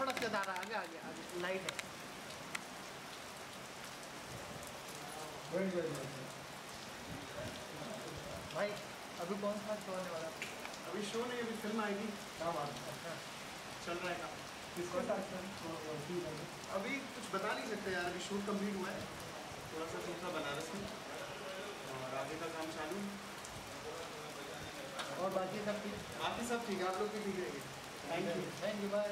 थोड़ा से दारा आगे आगे आगे लाइट है। भाई अभी कौन सा शो आने वाला? अभी शो नहीं अभी फ़िल्म आएगी। क्या बात अच्छा, चल रहा है काम। किसका अभी कुछ बता नहीं सकते यार अभी शूट कंप्लीट हुआ है। थोड़ा सा शूट था बनारस में। और आगे का काम चालू। और बाकी सब ठीक? बाकी सब ठीक आप लोग भी ठीक रहेंगे। Thank you thank you bye